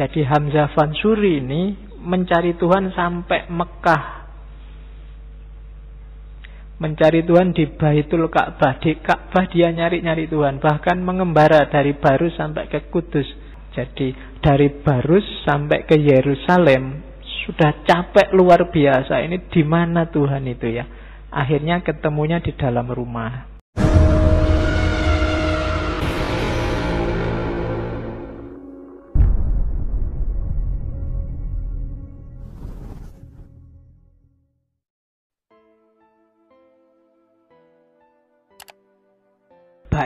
Jadi Hamzah Fansuri ini mencari Tuhan sampai Mekah. Mencari Tuhan di Baitul Ka'bah. Di Ka'bah dia nyari-nyari Tuhan. Bahkan mengembara dari Barus sampai ke Kudus. Jadi dari Barus sampai ke Yerusalem sudah capek luar biasa. Ini di mana Tuhan itu ya? Akhirnya ketemunya di dalam rumah.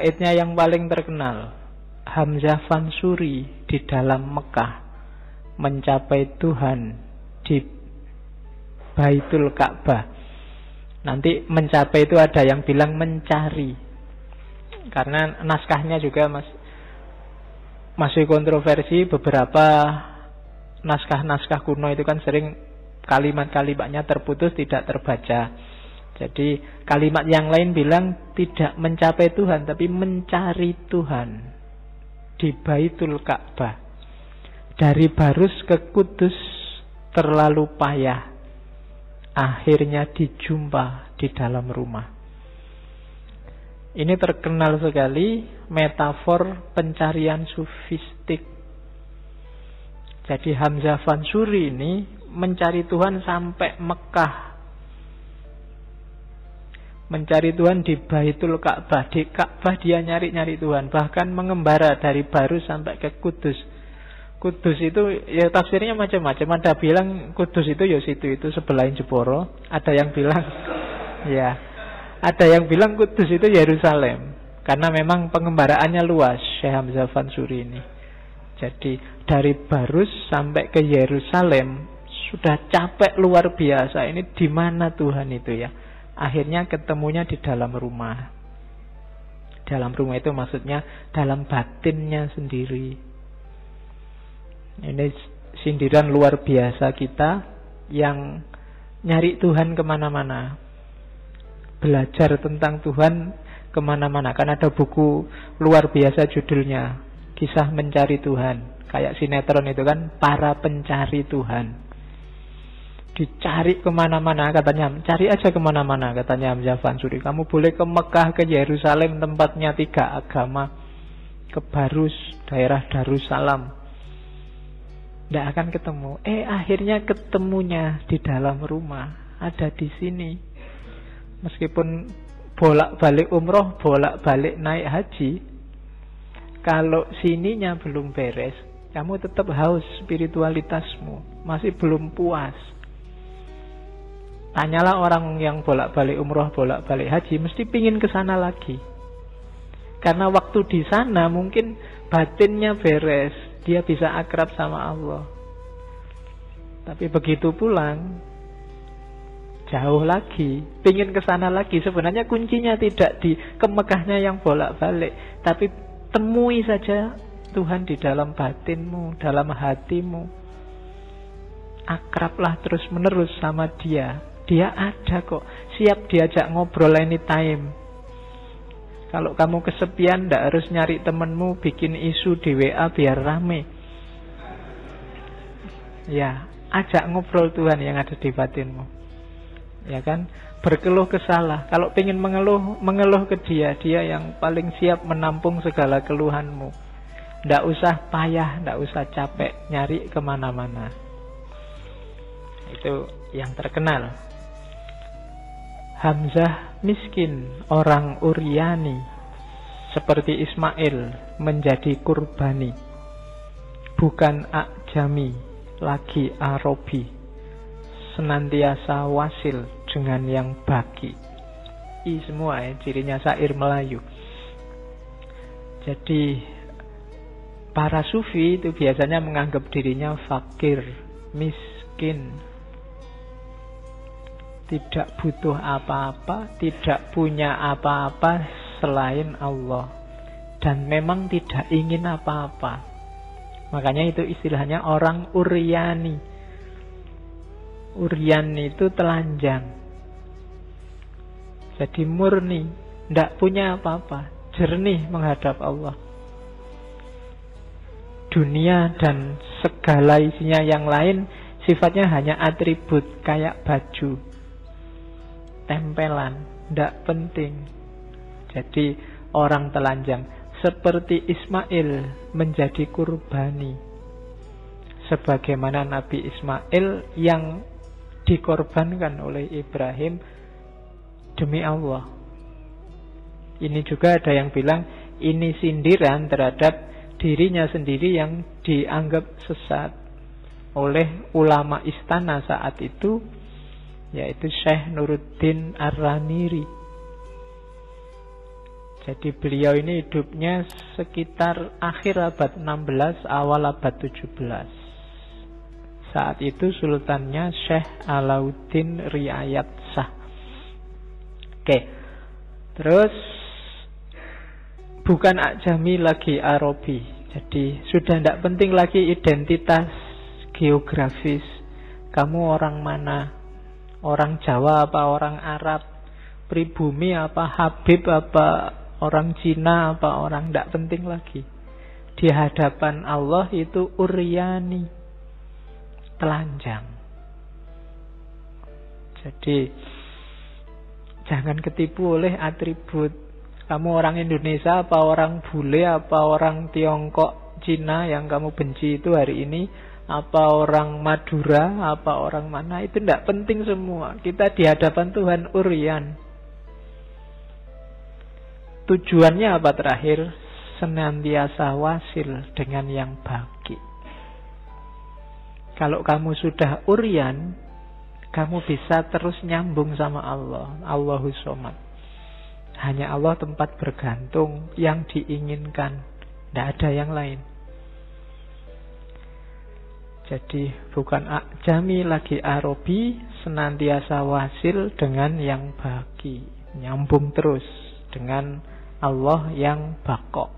Baitnya yang paling terkenal Hamzah Fansuri di dalam Mekah mencapai Tuhan di Baitul Ka'bah. Nanti mencapai itu ada yang bilang mencari. Karena naskahnya juga mas, masih kontroversi beberapa naskah-naskah kuno itu kan sering kalimat-kalimatnya terputus tidak terbaca. Jadi kalimat yang lain bilang tidak mencapai Tuhan tapi mencari Tuhan di Baitul Ka'bah. Dari Barus ke Kudus terlalu payah. Akhirnya dijumpa di dalam rumah. Ini terkenal sekali metafor pencarian sufistik. Jadi Hamzah Fansuri ini mencari Tuhan sampai Mekah mencari Tuhan di Baitul Ka'bah. Di Ka'bah dia nyari-nyari Tuhan, bahkan mengembara dari baru sampai ke Kudus. Kudus itu ya tafsirnya macam-macam. Ada bilang Kudus itu ya situ itu sebelah Jeporo. Ada yang bilang ya, ada yang bilang Kudus itu Yerusalem. Karena memang pengembaraannya luas Syekh Hamzah Fansuri ini. Jadi dari Barus sampai ke Yerusalem sudah capek luar biasa. Ini di mana Tuhan itu ya? Akhirnya ketemunya di dalam rumah. Dalam rumah itu maksudnya dalam batinnya sendiri. Ini sindiran luar biasa kita yang nyari Tuhan ke mana-mana. Belajar tentang Tuhan ke mana-mana. Kan ada buku luar biasa judulnya. Kisah mencari Tuhan. Kayak sinetron itu kan, para pencari Tuhan dicari ke mana-mana katanya. Cari aja ke mana-mana katanya Hamzah Fansuri kamu boleh ke Mekah ke Yerusalem tempatnya tiga agama. Ke Barus daerah Darussalam. Tidak akan ketemu. Eh akhirnya ketemunya di dalam rumah. Ada di sini. Meskipun bolak-balik umroh bolak-balik naik haji kalau sininya belum beres kamu tetap haus spiritualitasmu. Masih belum puas Tanyalah orang yang bolak-balik umroh, bolak-balik haji, mesti pingin ke sana lagi. Karena waktu di sana mungkin batinnya beres, dia bisa akrab sama Allah. Tapi begitu pulang, jauh lagi, pingin ke sana lagi. Sebenarnya kuncinya tidak di kemekahnya yang bolak-balik, tapi temui saja Tuhan di dalam batinmu, dalam hatimu. Akrablah terus menerus sama dia dia ada kok, siap diajak ngobrol anytime. Kalau kamu kesepian, ndak harus nyari temenmu bikin isu di WA biar rame. Ya, ajak ngobrol Tuhan yang ada di batinmu. Ya kan? Berkeluh kesalah. Kalau pengen mengeluh, mengeluh ke dia. Dia yang paling siap menampung segala keluhanmu. Ndak usah payah, ndak usah capek nyari ke mana-mana. Itu yang terkenal. Hamzah miskin, orang Uryani, seperti Ismail menjadi kurbani, bukan Akjami, lagi Arobi, senantiasa wasil dengan yang baki. I semua ya, cirinya sair Melayu. Jadi para sufi itu biasanya menganggap dirinya fakir, miskin, tidak butuh apa-apa, tidak punya apa-apa selain Allah. Dan memang tidak ingin apa-apa. Makanya itu istilahnya orang Uryani. Uryan itu telanjang. Jadi murni, tidak punya apa-apa, jernih menghadap Allah. dunia dan segala isinya yang lain sifatnya hanya atribut kayak baju. Tempelan, tidak penting. Jadi orang telanjang seperti Ismail menjadi kurbani. Sebagaimana Nabi Ismail yang dikorbankan oleh Ibrahim demi Allah. Ini juga ada yang bilang ini sindiran terhadap dirinya sendiri yang dianggap sesat oleh ulama istana saat itu yaitu Syekh Nuruddin Ar-Raniri jadi beliau ini hidupnya sekitar akhir abad 16, awal abad 17. Saat itu sultannya Syekh Alauddin Riayat Shah. Oke. Terus bukan Ajami lagi Arabi. Jadi sudah tidak penting lagi identitas geografis. Kamu orang mana? Orang Jawa apa orang Arab? Pribumi apa Habib apa orang Cina apa orang tidak penting lagi. Di hadapan Allah itu uryani, telanjang. Jadi jangan ketipu oleh atribut. Kamu orang Indonesia apa orang bule apa orang Tiongkok, Cina yang kamu benci itu hari ini apa orang Madura, apa orang mana itu tidak penting semua. Kita di hadapan Tuhan Urian. Tujuannya apa terakhir? Senantiasa wasil dengan yang bagi. Kalau kamu sudah urian, kamu bisa terus nyambung sama Allah. Allahu somad. Hanya Allah tempat bergantung yang diinginkan. Tidak ada yang lain. Jadi bukan jami lagi arobi, senantiasa wasil dengan yang bagi. Nyambung terus dengan Allah yang bakok.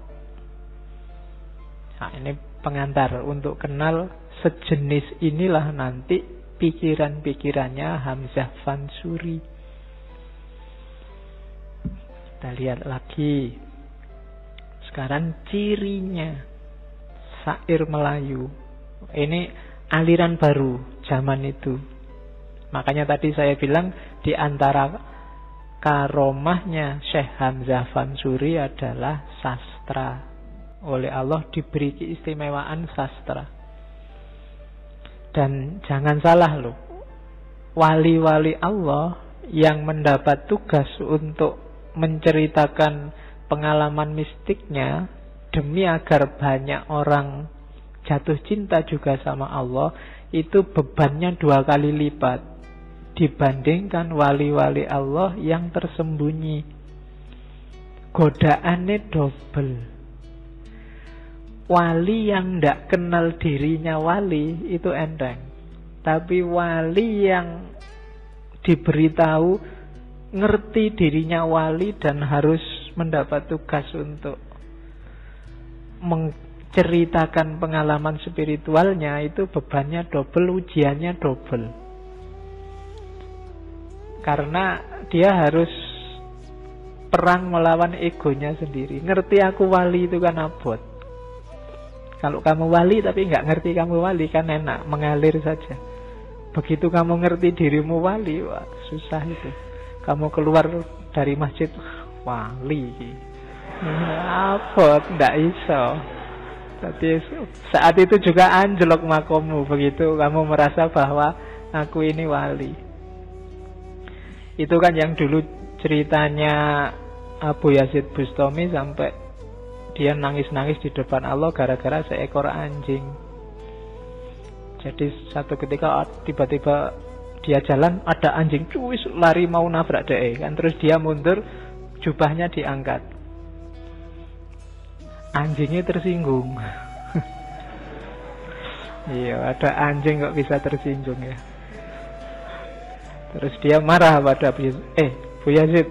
Nah, ini pengantar untuk kenal sejenis inilah nanti pikiran-pikirannya Hamzah Fansuri. Kita lihat lagi. Sekarang cirinya sair Melayu. Ini aliran baru zaman itu. Makanya tadi saya bilang di antara karomahnya Syekh Hamzah Fansuri adalah sastra. Oleh Allah diberi keistimewaan sastra. Dan jangan salah loh, wali-wali Allah yang mendapat tugas untuk menceritakan pengalaman mistiknya demi agar banyak orang jatuh cinta juga sama Allah, itu bebannya dua kali lipat dibandingkan wali-wali Allah yang tersembunyi. Godaannya double. Wali yang tidak kenal dirinya wali itu enteng. Tapi wali yang diberitahu ngerti dirinya wali dan harus mendapat tugas untuk menceritakan pengalaman spiritualnya itu bebannya double, ujiannya double. Karena dia harus perang melawan egonya sendiri. Ngerti aku wali itu kan abot. Kalau kamu wali tapi nggak ngerti kamu wali kan enak, mengalir saja. Begitu kamu ngerti dirimu wali, wah susah itu. Kamu keluar dari masjid, wali. Abot, ndak iso. Tapi saat itu juga anjlok makomu begitu kamu merasa bahwa aku ini wali. Itu kan yang dulu ceritanya Abu Yazid Bustami sampai dia nangis-nangis di depan Allah gara-gara seekor anjing. Jadi satu ketika tiba-tiba dia jalan ada anjing cuis lari mau nabrak deh kan terus dia mundur jubahnya diangkat. Anjingnya tersinggung. Iya, ada anjing kok bisa tersinggung ya. Terus dia marah pada Yazid. Eh, Bu Yazid,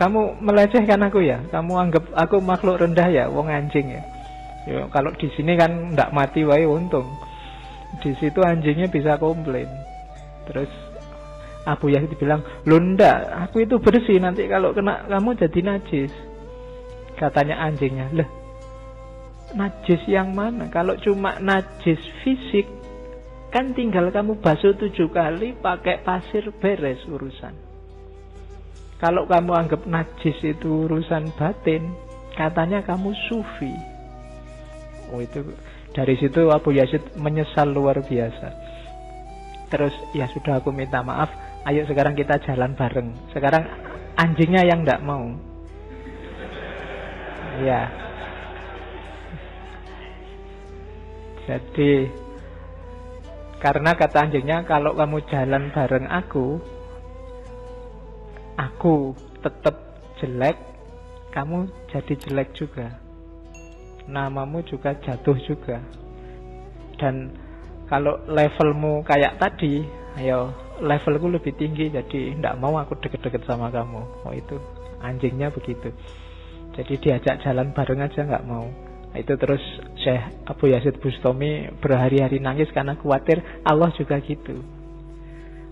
kamu melecehkan aku ya? Kamu anggap aku makhluk rendah ya? Wong anjing ya? Ya, kalau di sini kan ndak mati wae untung. Di situ anjingnya bisa komplain. Terus Abu Yazid bilang, "Lo aku itu bersih nanti kalau kena kamu jadi najis." Katanya anjingnya, "Lah, najis yang mana? Kalau cuma najis fisik, kan tinggal kamu basuh tujuh kali pakai pasir beres urusan. Kalau kamu anggap najis itu urusan batin, katanya kamu sufi. Oh itu dari situ Abu Yazid menyesal luar biasa. Terus ya sudah aku minta maaf, ayo sekarang kita jalan bareng. Sekarang anjingnya yang tidak mau. Ya. Jadi karena kata anjingnya kalau kamu jalan bareng aku, aku tetap jelek, kamu jadi jelek juga. Namamu juga jatuh juga. Dan kalau levelmu kayak tadi, ayo levelku lebih tinggi jadi tidak mau aku deket-deket sama kamu. Oh itu anjingnya begitu. Jadi diajak jalan bareng aja nggak mau. Nah, itu terus Syekh Abu Yazid Bustami berhari-hari nangis karena khawatir Allah juga gitu.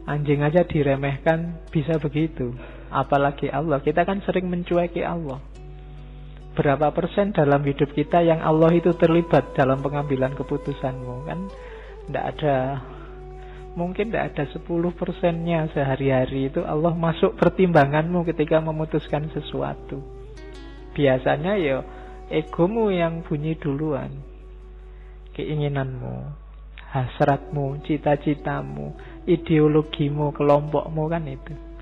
Anjing aja diremehkan bisa begitu. Apalagi Allah. Kita kan sering mencueki Allah. Berapa persen dalam hidup kita yang Allah itu terlibat dalam pengambilan keputusanmu kan? Tidak ada mungkin tidak ada 10 persennya sehari-hari itu Allah masuk pertimbanganmu ketika memutuskan sesuatu. Biasanya ya egomu yang bunyi duluan. Keinginanmu, hasratmu, cita-citamu, ideologimu, kelompokmu kan itu.